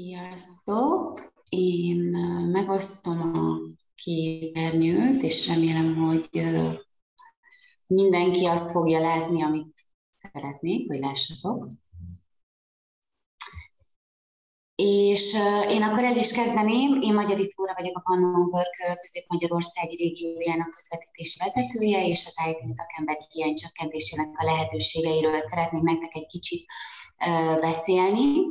Sziasztok! Én megosztom a képernyőt, és remélem, hogy mindenki azt fogja látni, amit szeretnék, hogy lássatok. És én akkor el is kezdeném. Én Magyari Tóra vagyok a Pannonburg Közép-Magyarországi régiójának közvetítési vezetője, és a tájéti szakember hiány csökkentésének a lehetőségeiről szeretnék nektek egy kicsit beszélni.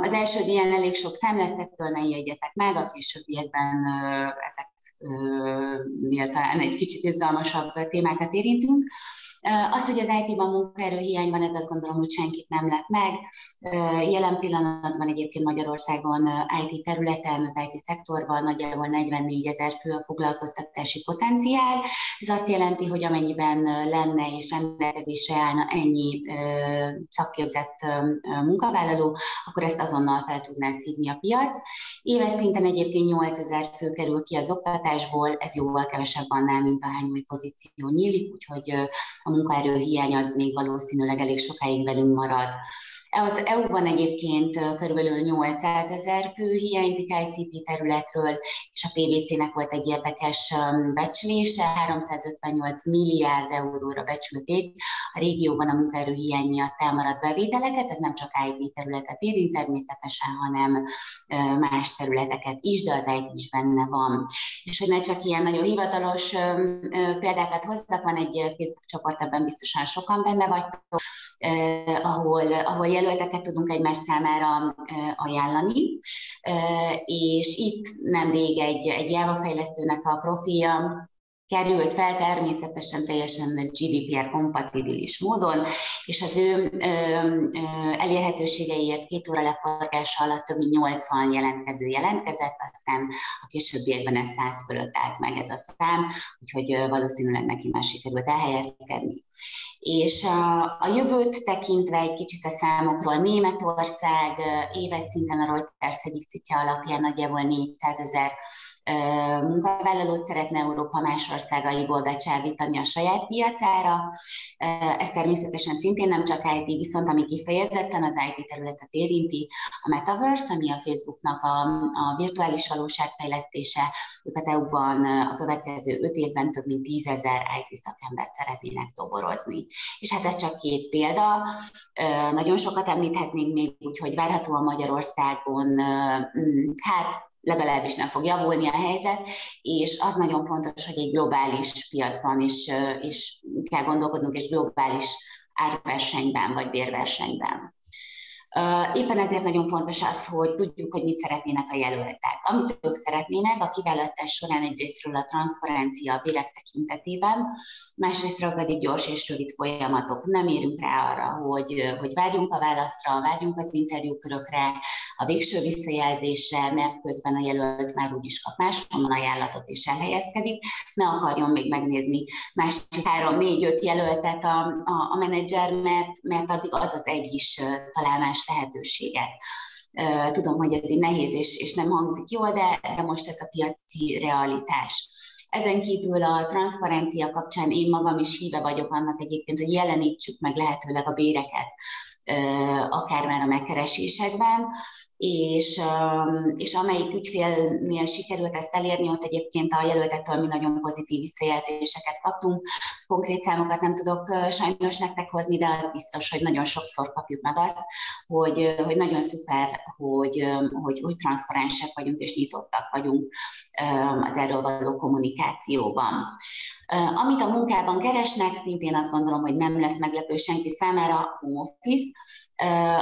Az első ilyen elég sok szám lesz, ne ijedjetek meg, a későbbiekben ezek talán egy kicsit izgalmasabb témákat érintünk. Az, hogy az IT-ban munkaerőhiány van, ez azt gondolom, hogy senkit nem lep meg. Jelen pillanatban egyébként Magyarországon IT területen, az IT szektorban nagyjából 44 ezer fő a foglalkoztatási potenciál. Ez azt jelenti, hogy amennyiben lenne és rendelkezésre állna ennyi szakképzett munkavállaló, akkor ezt azonnal fel tudná szívni a piac. Éves szinten egyébként 8 ezer fő kerül ki az oktatásból, ez jóval kevesebb annál, mint ahány új pozíció nyílik, úgyhogy a a munkaerő hiány az még valószínűleg elég sokáig velünk marad. Az EU-ban egyébként körülbelül 800 ezer fő hiányzik ICT területről, és a PVC-nek volt egy érdekes becslése, 358 milliárd euróra becsülték a régióban a munkaerő hiány miatt elmaradt bevételeket, ez nem csak IT területet érint természetesen, hanem más területeket is, de az IT is benne van. És hogy ne csak ilyen nagyon hivatalos példákat hozzak, van egy Facebook csoport, ebben biztosan sokan benne vagytok, ahol, ahol jelölteket tudunk egymás számára ajánlani, és itt nemrég egy, egy Java fejlesztőnek a profilja került fel természetesen teljesen GDPR kompatibilis módon, és az ő elérhetőségeiért két óra leforgása alatt több mint 80 jelentkező jelentkezett, aztán a későbbiekben ez 100 fölött állt meg ez a szám, úgyhogy valószínűleg neki már sikerült elhelyezkedni. És a, a jövőt tekintve egy kicsit a számokról, Németország éves szinten a Reuters egyik cikke alapján nagyjából 400 ezer munkavállalót szeretne Európa más országaiból becsábítani a saját piacára. Ez természetesen szintén nem csak IT, viszont ami kifejezetten az IT területet érinti, a Metaverse, ami a Facebooknak a, a virtuális valóságfejlesztése, ők az EU-ban a következő öt évben több mint tízezer IT szakembert szeretnének toborozni. És hát ez csak két példa. Nagyon sokat említhetnénk még, úgyhogy várhatóan Magyarországon hát legalábbis nem fog javulni a helyzet, és az nagyon fontos, hogy egy globális piacban is, is kell gondolkodnunk, és globális árversenyben vagy bérversenyben. Éppen ezért nagyon fontos az, hogy tudjuk, hogy mit szeretnének a jelöltek. Amit ők szeretnének, a kiválasztás során egyrésztről a transzparencia a bérek tekintetében, másrésztről pedig gyors és rövid folyamatok. Nem érünk rá arra, hogy, hogy várjunk a válaszra, várjunk az interjúkörökre, a végső visszajelzésre, mert közben a jelölt már úgyis kap máshonnan ajánlatot és elhelyezkedik, ne akarjon még megnézni más három, négy, öt jelöltet a, a, a menedzser, mert, mert addig az az egy is talál más lehetőséget. Tudom, hogy ez így nehéz és, és nem hangzik jól, de, de most ez a piaci realitás. Ezen kívül a transzparencia kapcsán én magam is híve vagyok annak egyébként, hogy jelenítsük meg lehetőleg a béreket, akár már a megkeresésekben, és, és amelyik ügyfélnél sikerült ezt elérni, ott egyébként a jelöltektől mi nagyon pozitív visszajelzéseket kaptunk. Konkrét számokat nem tudok sajnos nektek hozni, de az biztos, hogy nagyon sokszor kapjuk meg azt, hogy, hogy nagyon szuper, hogy, hogy, hogy transzparensek vagyunk és nyitottak vagyunk az erről való kommunikációban. Amit a munkában keresnek, szintén azt gondolom, hogy nem lesz meglepő senki számára, home office.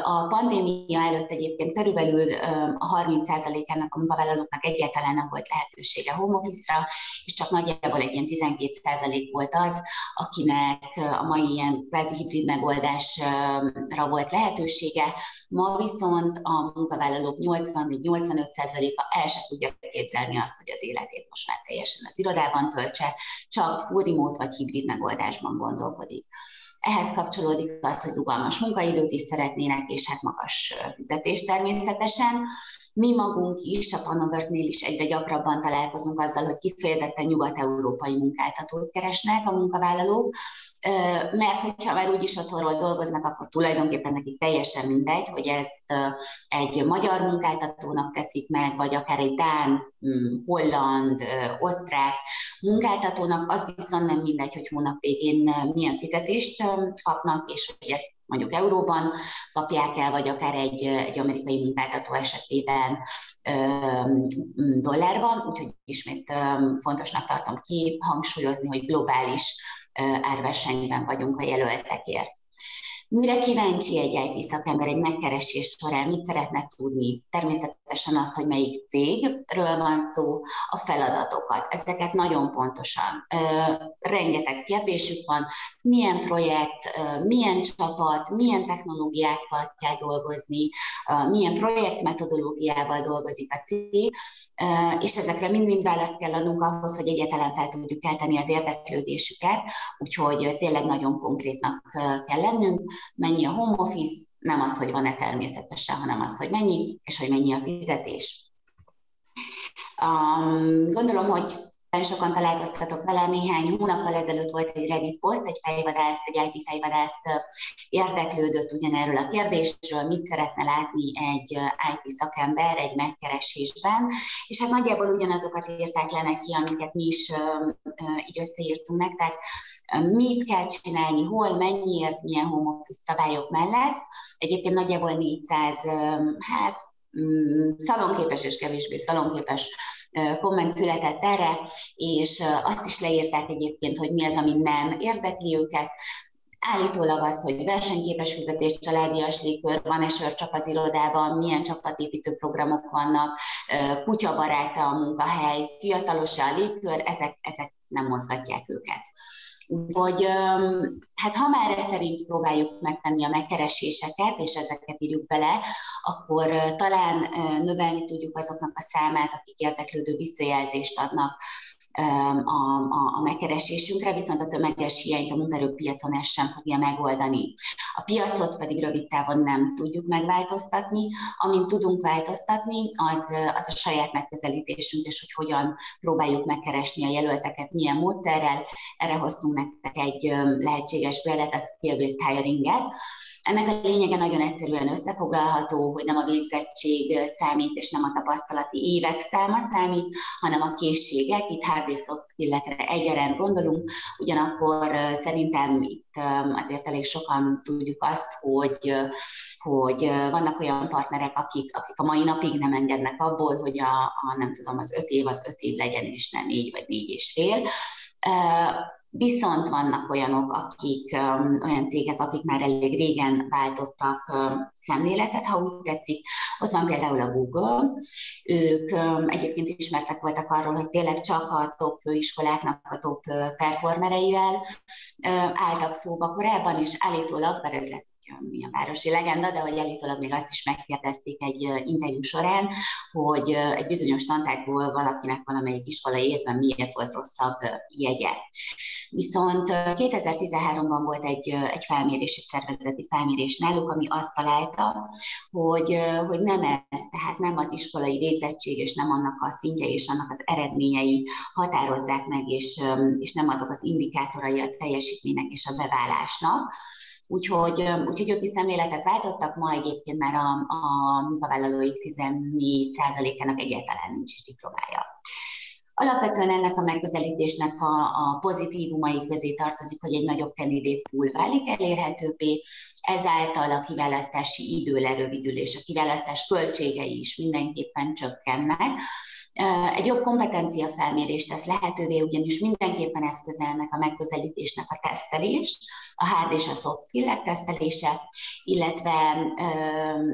A pandémia előtt egyébként körülbelül a 30%-ának a munkavállalóknak egyáltalán nem volt lehetősége home office-ra, és csak nagyjából egy ilyen 12% volt az, akinek a mai ilyen kvázi hibrid megoldásra volt lehetősége. Ma viszont a munkavállalók 80-85%-a el se tudja képzelni azt, hogy az életét most már teljesen az irodában töltse, csak full remote vagy hibrid megoldásban gondolkodik. Ehhez kapcsolódik az, hogy rugalmas munkaidőt is szeretnének, és hát magas fizetés természetesen. Mi magunk is, a Panoworknél is egyre gyakrabban találkozunk azzal, hogy kifejezetten nyugat-európai munkáltatót keresnek a munkavállalók, mert hogyha már úgyis otthonról dolgoznak, akkor tulajdonképpen nekik teljesen mindegy, hogy ezt egy magyar munkáltatónak teszik meg, vagy akár egy Dán, holland, osztrák munkáltatónak, az viszont nem mindegy, hogy hónap végén milyen fizetést kapnak, és hogy ezt mondjuk euróban kapják el, vagy akár egy, egy amerikai munkáltató esetében dollárban, úgyhogy ismét fontosnak tartom ki hangsúlyozni, hogy globális árversenyben vagyunk a jelöltekért. Mire kíváncsi egy IT szakember egy megkeresés során, mit szeretne tudni? Természetesen azt, hogy melyik cégről van szó, a feladatokat. Ezeket nagyon pontosan. Rengeteg kérdésük van, milyen projekt, milyen csapat, milyen technológiákkal kell dolgozni, milyen projektmetodológiával dolgozik a cég, és ezekre mind-mind választ kell adnunk ahhoz, hogy egyáltalán fel tudjuk kelteni az érdeklődésüket, úgyhogy tényleg nagyon konkrétnak kell lennünk, mennyi a home office, nem az, hogy van-e természetesen, hanem az, hogy mennyi, és hogy mennyi a fizetés. Um, gondolom, hogy sokan találkoztatok vele, néhány hónappal ezelőtt volt egy Reddit poszt, egy fejvadász, egy IT fejvadász érdeklődött ugyanerről a kérdésről, mit szeretne látni egy IT szakember egy megkeresésben, és hát nagyjából ugyanazokat írták le neki, amiket mi is így összeírtunk meg, tehát mit kell csinálni, hol, mennyiért, milyen home office szabályok mellett. Egyébként nagyjából 400, hát szalonképes és kevésbé szalonképes komment született erre, és azt is leírták egyébként, hogy mi az, ami nem érdekli őket, Állítólag az, hogy versenyképes fizetés, családias légkör, van-e sörcsap az irodában, milyen csapatépítő programok vannak, kutyabaráta a munkahely, fiatalos a légkör, ezek, ezek nem mozgatják őket. Úgyhogy hát ha már ezt szerint próbáljuk megtenni a megkereséseket, és ezeket írjuk bele, akkor talán növelni tudjuk azoknak a számát, akik érdeklődő visszajelzést adnak a, a, a megkeresésünkre, viszont a tömeges hiányt a munkerőpiacon ez sem fogja megoldani. A piacot pedig rövid távon nem tudjuk megváltoztatni. Amint tudunk változtatni, az, az a saját megközelítésünk, és hogy hogyan próbáljuk megkeresni a jelölteket, milyen módszerrel. Erre hoztunk nektek egy lehetséges példát, a skill-based hiring-et, ennek a lényege nagyon egyszerűen összefoglalható, hogy nem a végzettség számít, és nem a tapasztalati évek száma számít, hanem a készségek, itt hard és soft skill-ekre egyaránt gondolunk, ugyanakkor szerintem itt azért elég sokan tudjuk azt, hogy, hogy vannak olyan partnerek, akik, akik a mai napig nem engednek abból, hogy a, a nem tudom, az öt év az öt év legyen, és nem négy vagy négy és fél Viszont vannak olyanok, akik, olyan cégek, akik már elég régen váltottak szemléletet, ha úgy tetszik. Ott van például a Google. Ők egyébként ismertek voltak arról, hogy tényleg csak a top főiskoláknak a top performereivel álltak szóba korábban, és állítólag, mert ez lett a városi legenda, de hogy elítólag még azt is megkérdezték egy interjú során, hogy egy bizonyos tantárból valakinek valamelyik iskolai évben miért volt rosszabb jegye. Viszont 2013-ban volt egy, egy felmérési szervezeti felmérés náluk, ami azt találta, hogy, hogy nem ez, tehát nem az iskolai végzettség, és nem annak a szintje és annak az eredményei határozzák meg, és, és nem azok az indikátorai a teljesítménynek és a beválásnak, Úgyhogy, úgyhogy ők is szemléletet váltottak, ma egyébként már a, a munkavállalói 14%-ának egyáltalán nincs is diplomája. Alapvetően ennek a megközelítésnek a, a pozitívumai közé tartozik, hogy egy nagyobb candidate pool válik elérhetőbbé, ezáltal a kiválasztási idő lerövidül, és a kiválasztás költségei is mindenképpen csökkennek, egy jobb kompetencia felmérést tesz lehetővé, ugyanis mindenképpen eszközelnek a megközelítésnek a tesztelés, a hard és a soft skill tesztelése, illetve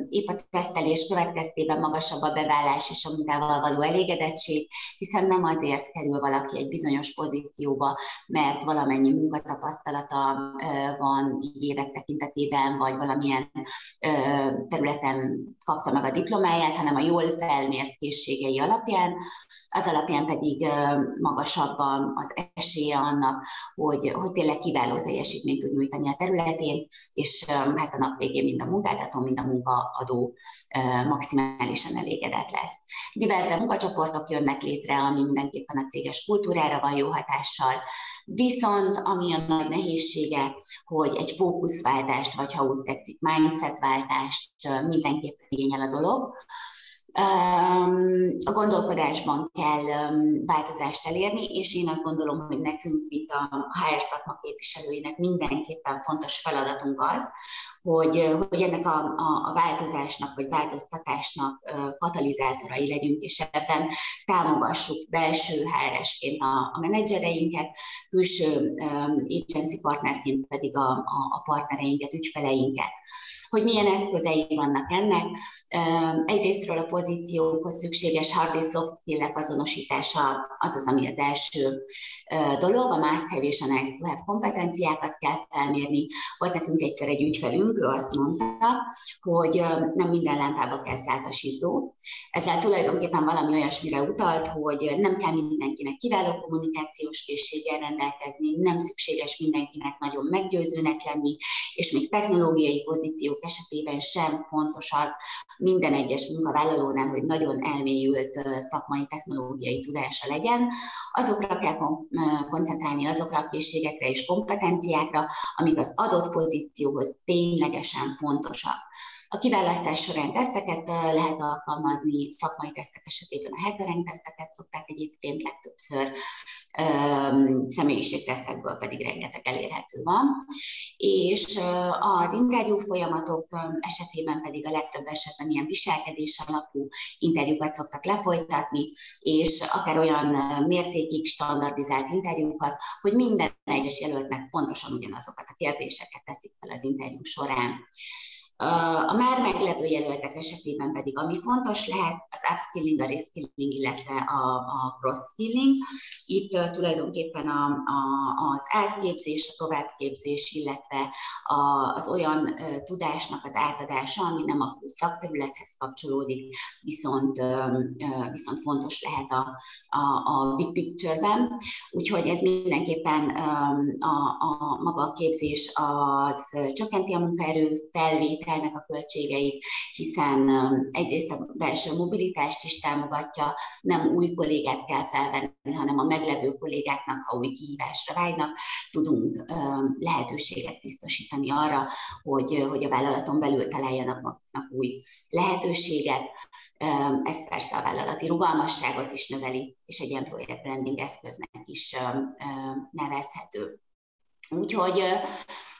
épp a tesztelés következtében magasabb a beválás és a munkával való elégedettség, hiszen nem azért kerül valaki egy bizonyos pozícióba, mert valamennyi munkatapasztalata van évek tekintetében, vagy valamilyen területen kapta meg a diplomáját, hanem a jól felmért készségei alapján, az alapján pedig magasabban az esélye annak, hogy, hogy tényleg kiváló teljesítményt tud nyújtani a területén, és hát a nap végén mind a munkáltató, mind a munkaadó maximálisan elégedett lesz. Diverse munkacsoportok jönnek létre, ami mindenképpen a céges kultúrára van jó hatással, viszont ami a nagy nehézsége, hogy egy fókuszváltást, vagy ha úgy tetszik, mindsetváltást mindenképpen igényel a dolog, a gondolkodásban kell változást elérni, és én azt gondolom, hogy nekünk, mint a HR szakma képviselőinek mindenképpen fontos feladatunk az, hogy, hogy ennek a, a, a változásnak vagy változtatásnak katalizátorai legyünk, és ebben támogassuk belső HR-esként a, a menedzsereinket, külső agency partnerként pedig a, a, a partnereinket, ügyfeleinket hogy milyen eszközei vannak ennek. Egyrésztről a pozíciókhoz szükséges hard és soft skill azonosítása az az, ami az első dolog, a must have és a nice to have kompetenciákat kell felmérni. Volt nekünk egyszer egy ügyfelünk, ő azt mondta, hogy nem minden lámpába kell százas izzó. Ezzel tulajdonképpen valami olyasmire utalt, hogy nem kell mindenkinek kiváló kommunikációs készséggel rendelkezni, nem szükséges mindenkinek nagyon meggyőzőnek lenni, és még technológiai pozíciók esetében sem fontos az minden egyes munkavállalónál, hogy nagyon elmélyült szakmai technológiai tudása legyen. Azokra kell koncentrálni, azokra a készségekre és kompetenciákra, amik az adott pozícióhoz ténylegesen fontosak. A kiválasztás során teszteket lehet alkalmazni, szakmai tesztek esetében a Hackering teszteket szokták egyébként legtöbbször, személyiségtesztekből pedig rengeteg elérhető van. És az interjú folyamatok esetében pedig a legtöbb esetben ilyen viselkedés alapú interjúkat szoktak lefolytatni, és akár olyan mértékig standardizált interjúkat, hogy minden egyes jelöltnek pontosan ugyanazokat a kérdéseket teszik fel az interjú során. A már meglevő jelöltek esetében pedig, ami fontos lehet, az upskilling, a reskilling, illetve a, a cross-skilling. Itt uh, tulajdonképpen a, a, az átképzés, a továbbképzés, illetve a, az olyan uh, tudásnak az átadása, ami nem a fő szakterülethez kapcsolódik, viszont, uh, viszont fontos lehet a, a, a big picture-ben. Úgyhogy ez mindenképpen um, a, a maga a képzés az csökkenti a munkaerő felvét, felvételnek a költségeit, hiszen um, egyrészt a belső mobilitást is támogatja, nem új kollégát kell felvenni, hanem a meglevő kollégáknak, ha új kihívásra vágynak, tudunk um, lehetőséget biztosítani arra, hogy, hogy a vállalaton belül találjanak maguknak új lehetőséget. Um, ez persze a vállalati rugalmasságot is növeli, és egy employer branding eszköznek is nevezhető. Úgyhogy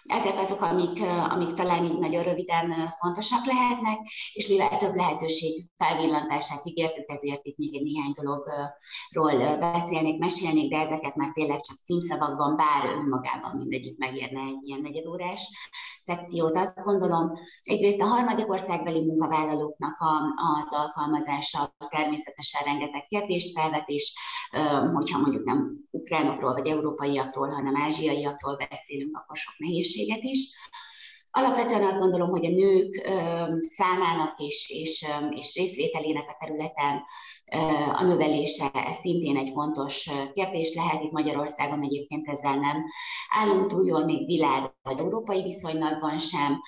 ezek azok, amik, amik talán így nagyon röviden fontosak lehetnek, és mivel több lehetőség felvillantását ígértük, ezért itt még egy néhány dologról beszélnék, mesélnék, de ezeket már tényleg csak címszavakban, bár önmagában mindegyik megérne egy ilyen negyedórás szekciót. Azt gondolom, egyrészt a harmadik országbeli munkavállalóknak a, az alkalmazása természetesen rengeteg kérdést felvet, és hogyha mondjuk nem ukránokról vagy európaiakról, hanem ázsiaiakról beszélünk, akkor sok nehézséget is. Alapvetően azt gondolom, hogy a nők számának és, és, és részvételének a területen a növelése ez szintén egy fontos kérdés lehet. Itt Magyarországon egyébként ezzel nem állunk túl jól, még világ vagy európai viszonylatban sem,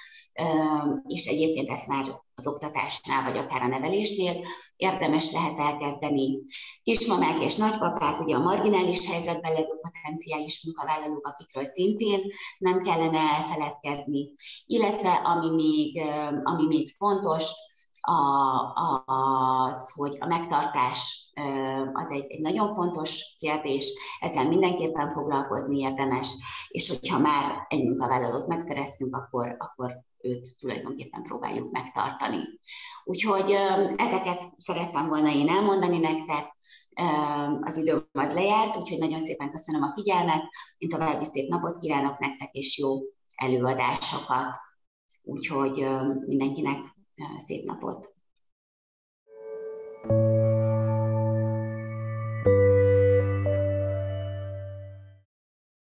és egyébként ezt már az oktatásnál, vagy akár a nevelésnél érdemes lehet elkezdeni. Kismamák és nagypapák, ugye a marginális helyzetben levő potenciális munkavállalók, akikről szintén nem kellene elfeledkezni, illetve ami még, ami még fontos, a, az, hogy a megtartás az egy, egy nagyon fontos kérdés, ezzel mindenképpen foglalkozni érdemes, és hogyha már egy munkavállalót megszereztünk, akkor, akkor őt tulajdonképpen próbáljuk megtartani. Úgyhogy ezeket szerettem volna én elmondani nektek, az időm az lejárt, úgyhogy nagyon szépen köszönöm a figyelmet, én további szép napot kívánok nektek, és jó előadásokat. Úgyhogy mindenkinek szép napot!